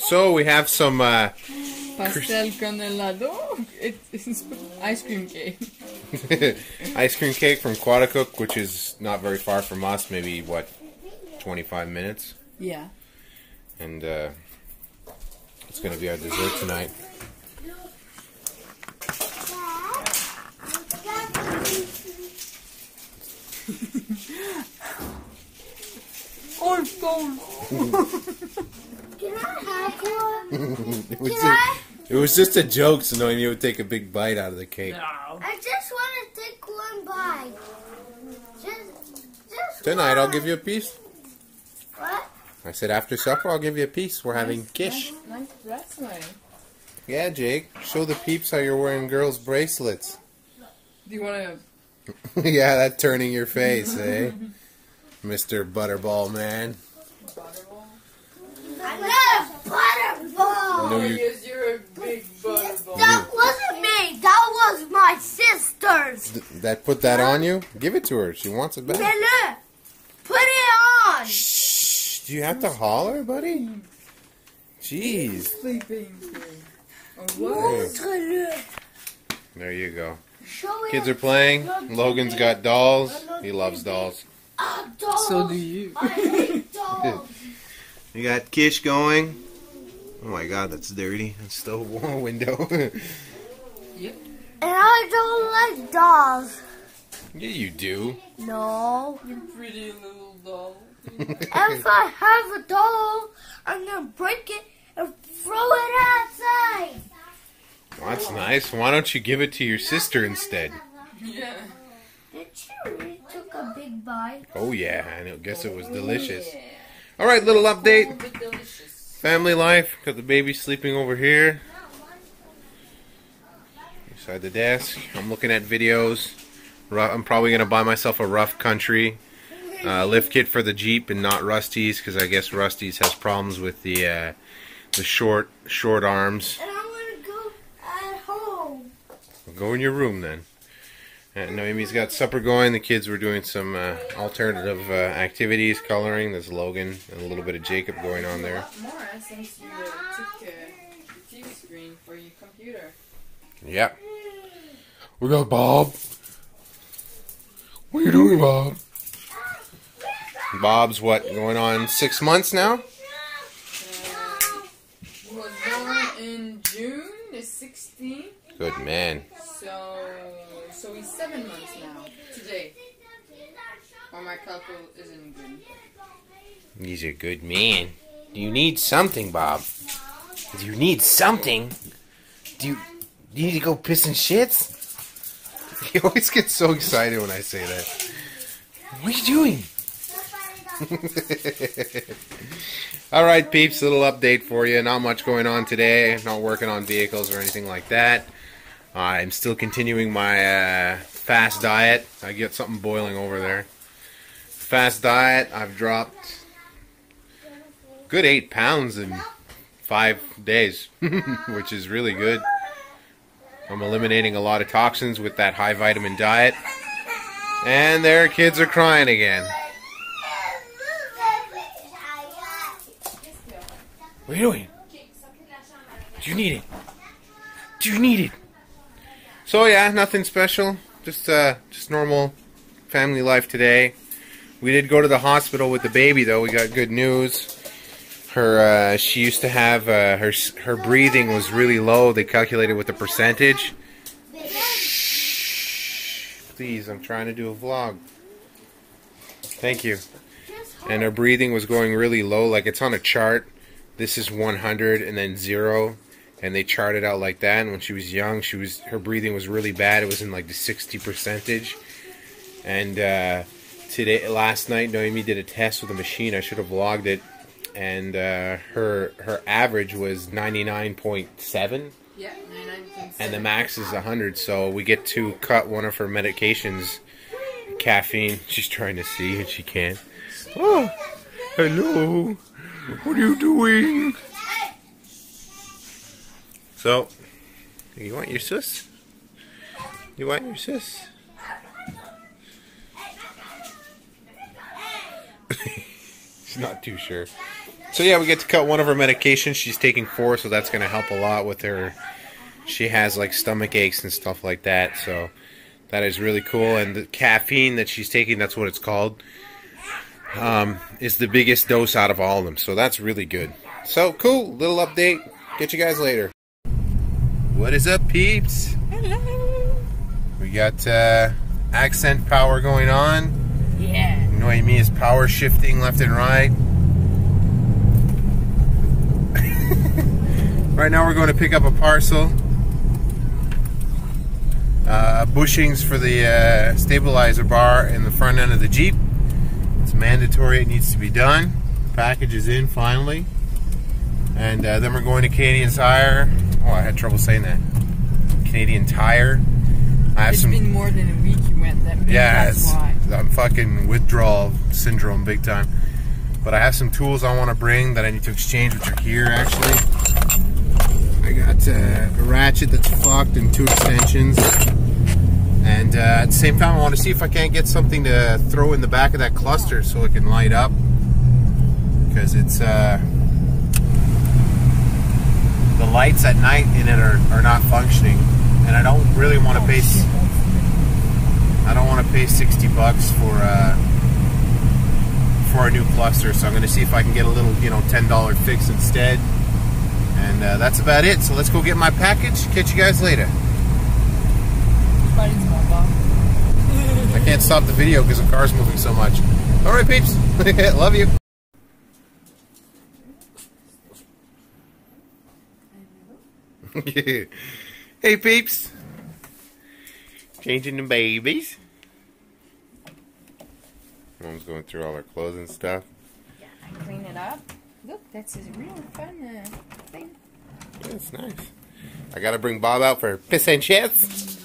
So we have some uh, Pastel con helado. It is ice cream cake. ice cream cake from Quadacook, which is not very far from us, maybe what, 25 minutes? Yeah. And uh, it's going to be our dessert tonight. Oh, phone. Can I have one? it, was Can I? it was just a joke, so knowing you would take a big bite out of the cake. No. I just want to take one bite. Just, just Tonight, I'll give you a piece. What? I said after supper, I'll give you a piece. We're having quiche. Nice, nice wrestling. Yeah, Jake. Show the peeps how you're wearing girls' bracelets. Do you want to? yeah, that turning your face, eh? Mr. Butterball Man. Butterball? I'm not a butterball. No, you- yes, you're a big butterball. That wasn't me. That was my sister's. Th- that put that on you? Give it to her. She wants it back. Miller, put it on. Shh. Do you have to holler, buddy? Jeez. Sleeping. Oh, there you go. Kids are playing. Logan's got dolls. He loves dolls. Ah, dolls. So do you. I hate dolls. You got quiche going. Oh my god, that's dirty. It's still a window. Yep. And I don't like dolls. yeah, you do. No. You pretty little doll. if I have a doll, I'm gonna break it and throw it outside. Well, that's nice. Why don't you give it to your sister instead? Yeah. Did you really took a big bite? Oh yeah, I know. guess it was oh, delicious. All right, little A update. Family life. Got the baby sleeping over here. Beside the desk. I'm looking at videos. I'm probably going to buy myself a rough country uh, lift kit for the Jeep and not Rusty's because I guess Rusty's has problems with the uh, the short short arms. And I'm gonna go at home. Go in your room then. And Noemi's got supper going. The kids were doing some uh, alternative uh, activities, coloring. There's Logan and a little bit of Jacob going on there. More since you uh, took uh, the TV screen for your computer. Yep. We got Bob. What are you doing, Bob? Bob's what, going on six months now? Uh, was born in June the 16th, Good man. so so he's seven months now today. Or my calcul isn't good. He's a good man. Do you need something, Bob? Do you need something? Do you, do you need to go piss and shits? He always gets so excited when I say that. What are you doing? All right, peeps, little update for you. Not much going on today. Not working on vehicles or anything like that. I'm still continuing my uh, fast diet. I get something boiling over there. Fast diet. I've dropped good eight pounds in five days, which is really good. I'm eliminating a lot of toxins with that high vitamin diet. And their kids are crying again. What are you doing? Do you need it? Do you need it? So yeah, nothing special. Just uh, just normal family life today. We did go to the hospital with the baby though. We got good news. Her uh, she used to have uh, her her breathing was really low. They calculated with the percentage. Please, I'm trying to do a vlog. Thank you. And her breathing was going really low, like it's on a chart. This is 100 and then zero, and they charted out like that. And when she was young, she was her breathing was really bad. It was in like the 60 percentage. And uh, today, last night, Noemi did a test with a machine. I should have vlogged it, and uh, her her average was 99.7, Yeah, 99.7. and the max is 100. So we get to cut one of her medications, caffeine. She's trying to see and she can't. Oh, hello. What are you doing? So, you want your sis? You want your sis? She's not too sure. So yeah, we get to cut one of her medications. She's taking four, so that's going to help a lot with her. She has like stomach aches and stuff like that, so that is really cool. And the caffeine that she's taking, that's what it's called, um, is the biggest dose out of all of them. So that's really good. So cool, little update. Get you guys later. What is up, peeps? Hello. We got uh, accent power going on. Yeah. Noemi is power shifting left and right. right now we're going to pick up a parcel. Uh, bushings for the uh, stabilizer bar in the front end of the Jeep. It's mandatory, it needs to be done. Package is in finally. And uh, then we're going to Canadian Tire. Oh, I had trouble saying that. Canadian Tire. I have It's some. been more than a week you went that Yeah, that's why. I'm fucking withdrawal syndrome big time. But I have some tools I want to bring that I need to exchange, which are here actually. I got uh, a ratchet that's fucked and two extensions. And uh, at the same time, I want to see if I can't get something to throw in the back of that cluster so it can light up. Because it's. Uh, lights at night in it are, are not functioning. And I don't really want to pay. I don't want to pay 60 bucks for uh, for a new cluster, so I'm going to see if I can get a little, you know, $10 fix instead. And uh, that's about it. So let's go get my package. Catch you guys later. But it's more fun. I can't stop the video because the car's moving so much. All right, peeps. Love you. hey, peeps. Changing the babies. Mom's going through all her clothes and stuff. Yeah, I clean it up. Look, that's a real fun uh, thing. Yeah, it's nice. I gotta bring Bob out for piss and shits.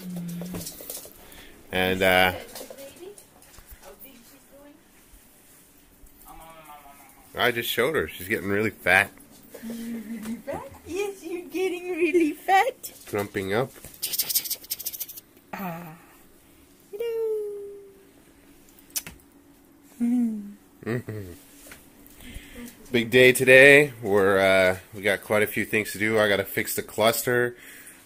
And uh, I just showed her. She's getting really fat, Yes, you're getting really fat. plumping up. Ah. Hello. Big day today. We're uh, we got quite a few things to do. I gotta fix the cluster.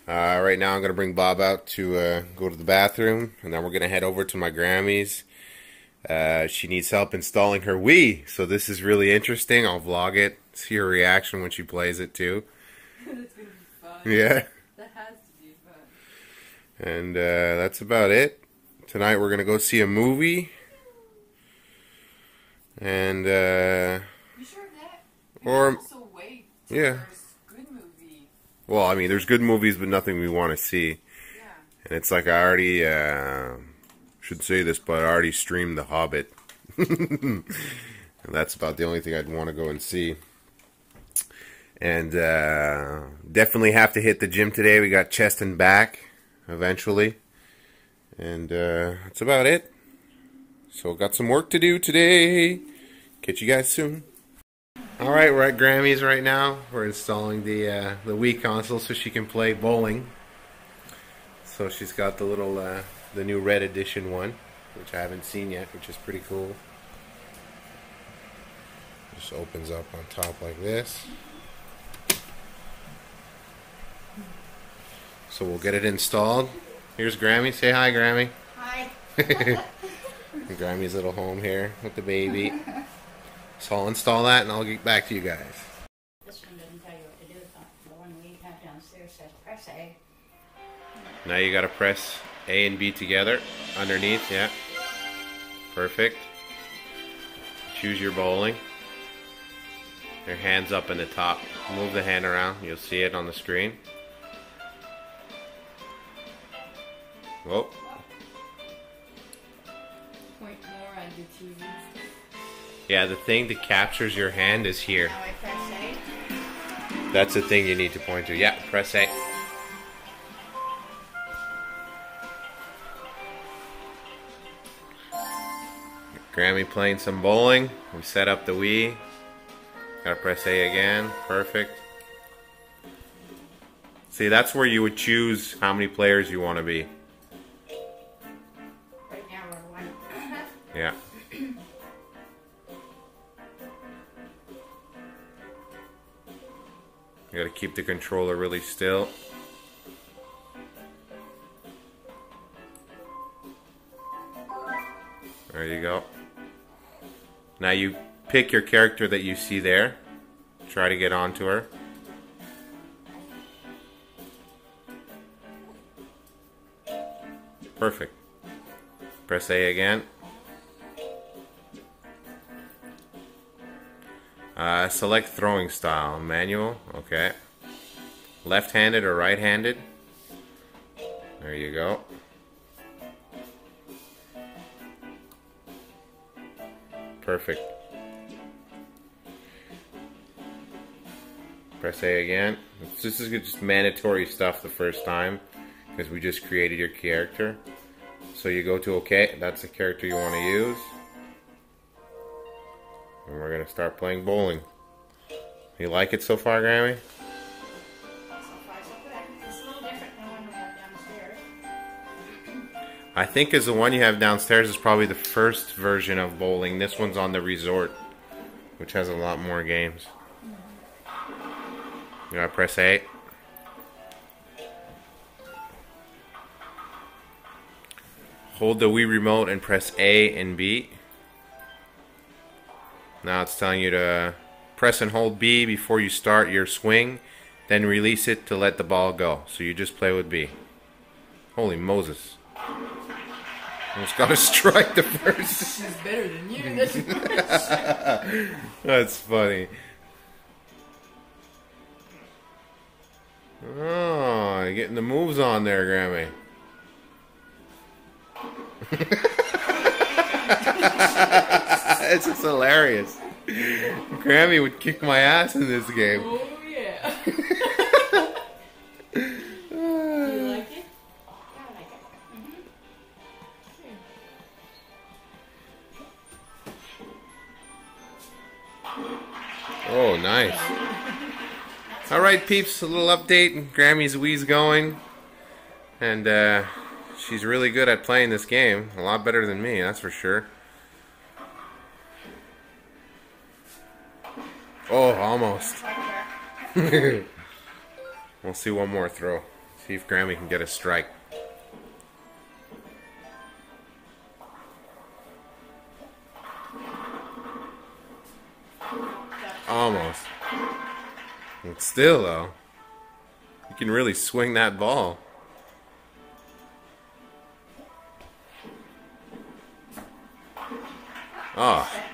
Uh, right now, I'm gonna bring Bob out to uh, go to the bathroom, and then we're gonna head over to my Grammy's. Uh, she needs help installing her Wii, so this is really interesting. I'll vlog it, see her reaction when she plays it too. That's gonna be fun. Yeah, That has to be fun. and uh, that's about it. Tonight we're gonna go see a movie, and uh, You sure of that? Or- also wait. yeah. There's good movie. well, I mean, there's good movies, but nothing we want to see. Yeah. And it's like I already uh, should say this, but I already streamed The Hobbit, and that's about the only thing I'd want to go and see. And uh, definitely have to hit the gym today. We got chest and back eventually, and uh, that's about it. So got some work to do today. Catch you guys soon. All right, we're at Grammy's right now. We're installing the uh, the Wii console so she can play bowling. So she's got the little, uh, the new red edition one, which I haven't seen yet, which is pretty cool. Just opens up on top like this. So we'll get it installed. Here's Grammy. Say hi, Grammy. Hi. Grammy's little home here with the baby. So I'll install that and I'll get back to you guys. This one doesn't tell you what to do. The one we have downstairs says press A. Now you gotta press A and B together underneath, yeah. Perfect. Choose your bowling. Your hands up in the top. Move the hand around, you'll see it on the screen. Oh. Whoa. Point more on the TV. Yeah, the thing that captures your hand is here. Now I press A. That's the thing you need to point to. Yeah, press A. Grammy playing some bowling. We set up the Wii. Gotta press A again. Perfect. See, that's where you would choose how many players you want to be. Yeah. You gotta keep the controller really still. There you go. Now you pick your character that you see there. Try to get onto her. Perfect. Press A again. Uh, select throwing style. Manual. Okay. Left-handed or right-handed. There you go. Perfect. Press A again. This is just mandatory stuff the first time because we just created your character. So you go to OK. That's the character you want to use. And we're going to start playing bowling. You like it so far, Grammy? I think as the one you have downstairs is probably the first version of bowling. This one's on the resort, which has a lot more games. You gotta press A. Hold the Wii remote and press A and B. Now it's telling you to press and hold B before you start your swing, then release it to let the ball go. So you just play with B. Holy Moses. Almost got to strike the first. She's better than you. That's That's funny. Oh, getting the moves on there, Grammy. it's just hilarious. Grammy would kick my ass in this game. oh yeah. Do you like it? I like it. Mm-hmm. Oh, nice. All right, peeps, a little update. Grammy's Wii's going. And uh, she's really good at playing this game. A lot better than me, that's for sure. Almost. we'll see one more throw. See if Grammy can get a strike. Almost. But still, though, you can really swing that ball. Oh.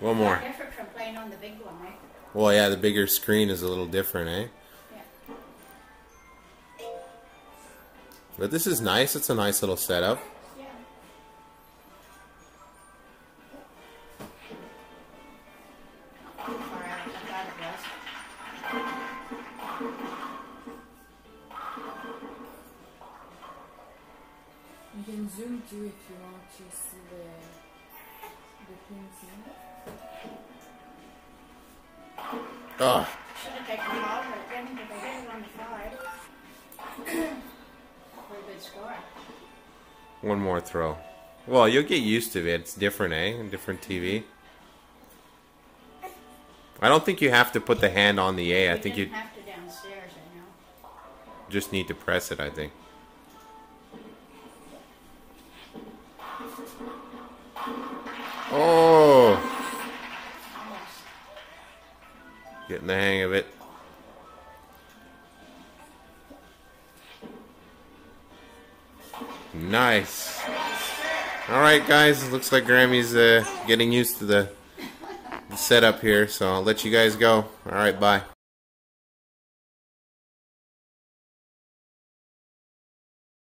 One more. Different from playing on the big one, right? Well, yeah, the bigger screen is a little different, eh? Yeah. But this is nice. It's a nice little setup. Score. one more throw. Well, you'll get used to it. It's different, eh? Different TV. I don't think you have to put the hand on the A. I think you have to downstairs, I know. just need to press it, I think. Oh, getting the hang of it. Nice. All right, guys. Looks like Grammy's uh, getting used to the, the setup here, so I'll let you guys go. All right, bye.